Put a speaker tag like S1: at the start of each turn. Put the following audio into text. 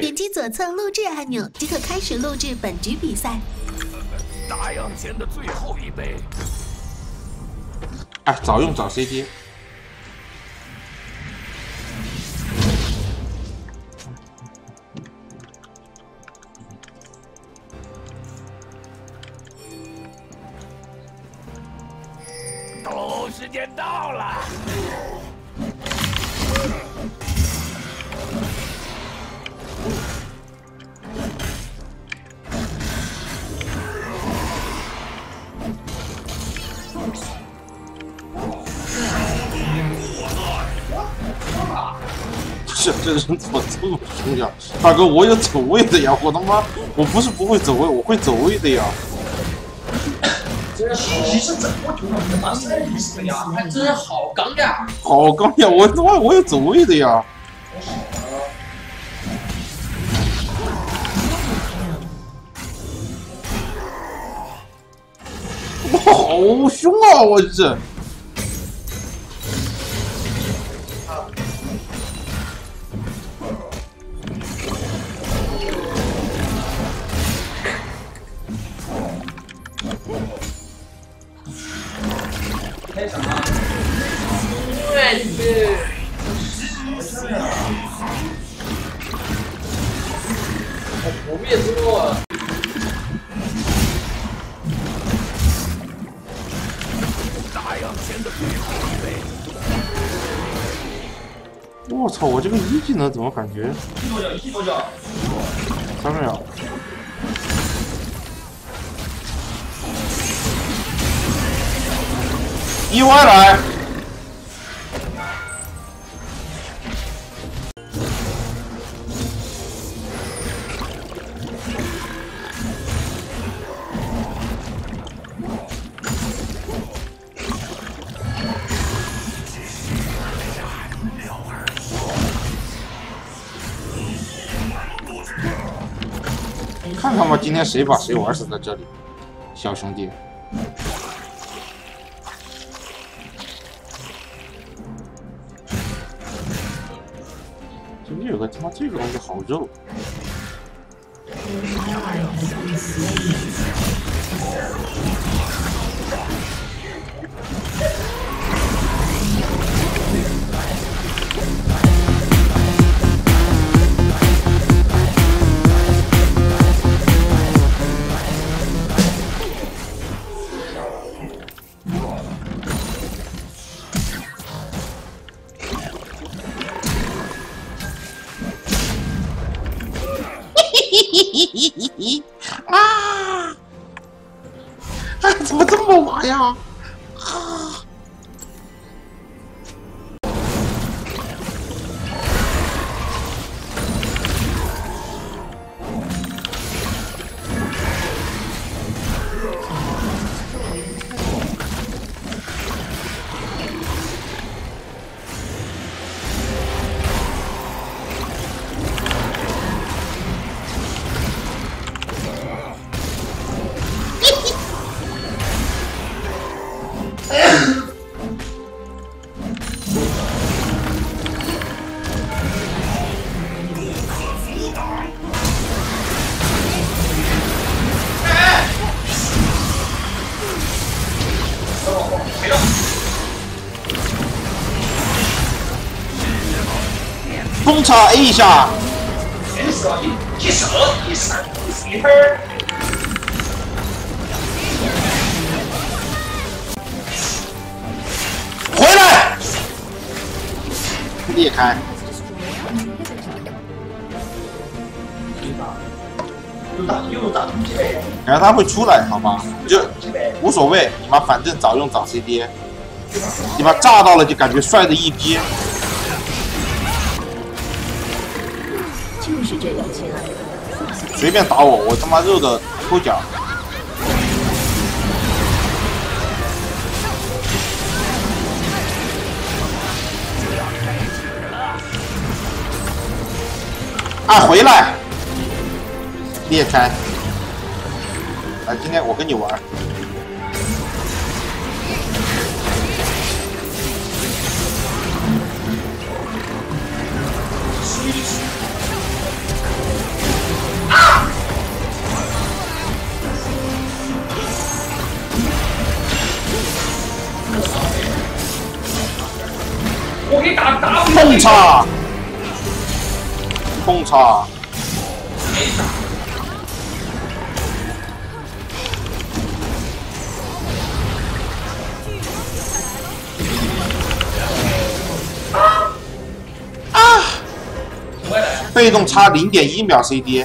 S1: 点击左侧录制按钮即可开始录制本局比赛。
S2: 打烊前的最后一杯。
S3: 哎，早用早 CD。
S2: 斗时间到了。
S3: 这这人怎么这么凶呀？大哥，我有走位的呀！我他妈，我不是不会走位，我会走位的呀！
S4: 这其实这我觉得他妈是意思呀，还真好刚呀！
S3: 好刚呀！我他妈我有走位的呀！我，好凶啊！我这。
S4: 开啥？对对。我不灭做。
S2: 大洋前的。
S3: 我操！我这个一技能怎么感觉？
S4: 一多久？一多久？
S3: 三秒。一歪来，看他妈今天谁把谁玩死在这里，小兄弟。有个他妈这个东西好肉。嘿嘿嘿嘿嘿啊怎么这么晚呀？插 A 一下，
S4: 一，儿。
S3: 回来，裂开。
S4: 又打又打东西呗。
S3: 然后他会出来，好吗？就无所谓，你妈反正早用早 CD，你妈炸到了就感觉帅的一逼。
S1: 就是这样，亲爱的。
S3: 随便打我，我他妈肉的抠脚。啊，回来！裂开！来，今天我跟你玩。碰叉，碰叉，
S4: 没打。啊！
S3: 被动差零点一秒 CD。